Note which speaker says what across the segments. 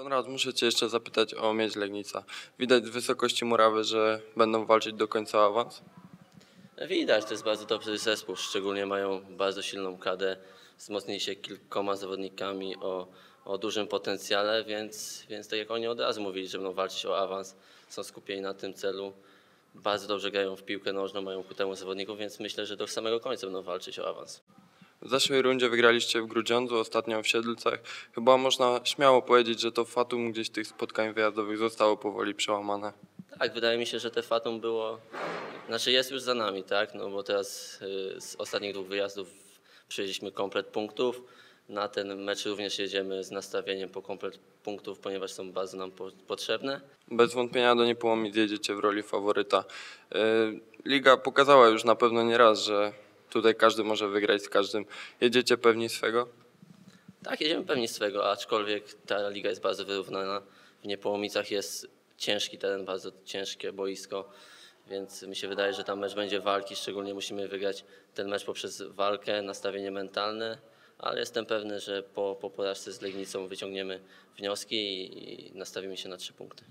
Speaker 1: Konrad, muszę Cię jeszcze zapytać o Miedź Legnica. Widać z wysokości murawy, że będą walczyć do końca awans.
Speaker 2: Widać, to jest bardzo dobry zespół, szczególnie mają bardzo silną kadę, wzmocnili się kilkoma zawodnikami o, o dużym potencjale, więc, więc tak jak oni od razu mówili, że będą walczyć o awans, są skupieni na tym celu, bardzo dobrze grają w piłkę nożną, mają ku temu zawodników, więc myślę, że do samego końca będą walczyć o awans.
Speaker 1: W zeszłej rundzie wygraliście w Grudziądzu, ostatnio w Siedlcach. Chyba można śmiało powiedzieć, że to fatum gdzieś tych spotkań wyjazdowych zostało powoli przełamane.
Speaker 2: Tak, wydaje mi się, że te fatum było, znaczy jest już za nami, tak, no bo teraz y, z ostatnich dwóch wyjazdów przyjęliśmy komplet punktów. Na ten mecz również jedziemy z nastawieniem po komplet punktów, ponieważ są bardzo nam po, potrzebne.
Speaker 1: Bez wątpienia do Niepołomic jedziecie w roli faworyta. Yy, Liga pokazała już na pewno nie raz, że tutaj każdy może wygrać z każdym. Jedziecie pewni swego?
Speaker 2: Tak, jedziemy pewni swego, aczkolwiek ta liga jest bardzo wyrównana. W Niepołomicach jest ciężki teren, bardzo ciężkie boisko, więc mi się wydaje, że tam mecz będzie walki, szczególnie musimy wygrać ten mecz poprzez walkę, nastawienie mentalne, ale jestem pewny, że po, po porażce z Legnicą wyciągniemy wnioski i, i nastawimy się na trzy punkty.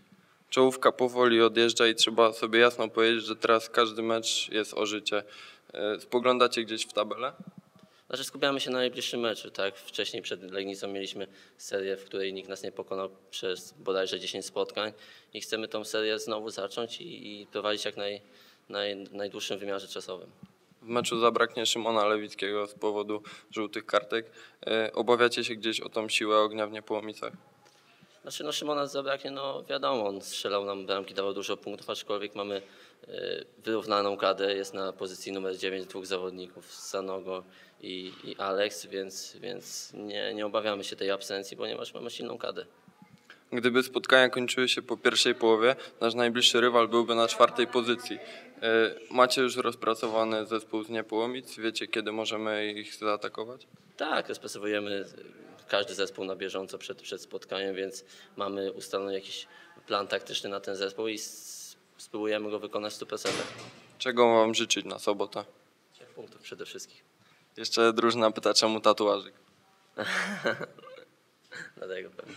Speaker 1: Czołówka powoli odjeżdża i trzeba sobie jasno powiedzieć, że teraz każdy mecz jest o życie. Yy, Spoglądacie gdzieś w tabelę?
Speaker 2: Znaczy skupiamy się na najbliższym meczu, tak? Wcześniej przed Legnicą mieliśmy serię, w której nikt nas nie pokonał przez bodajże 10 spotkań i chcemy tą serię znowu zacząć i, i prowadzić jak naj, naj, najdłuższym wymiarze czasowym.
Speaker 1: W meczu zabraknie Szymona Lewickiego z powodu żółtych kartek. Yy, Obawiacie się gdzieś o tą siłę ognia w Niepołomicach?
Speaker 2: Znaczy no Szymona zabraknie, no wiadomo, on strzelał nam bramki, dawał dużo punktów, aczkolwiek mamy y, wyrównaną kadę, jest na pozycji numer 9 dwóch zawodników, Sanogo i, i Alex, więc, więc nie, nie obawiamy się tej absencji, ponieważ mamy silną kadę.
Speaker 1: Gdyby spotkania kończyły się po pierwszej połowie, nasz najbliższy rywal byłby na czwartej pozycji. E, Macie już rozpracowany zespół z Niepołomic? Wiecie, kiedy możemy ich zaatakować?
Speaker 2: Tak, rozpracowujemy każdy zespół na bieżąco przed, przed spotkaniem, więc mamy ustalony jakiś plan taktyczny na ten zespół i spróbujemy go wykonać w 100%.
Speaker 1: Czego wam życzyć na sobotę?
Speaker 2: Trzech punktów przede wszystkim.
Speaker 1: Jeszcze drużyna pyta, czemu tatuażyk?
Speaker 2: Dlatego pewnie.